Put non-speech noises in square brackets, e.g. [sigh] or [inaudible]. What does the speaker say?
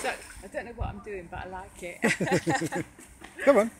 So I don't know what I'm doing, but I like it. [laughs] Come on.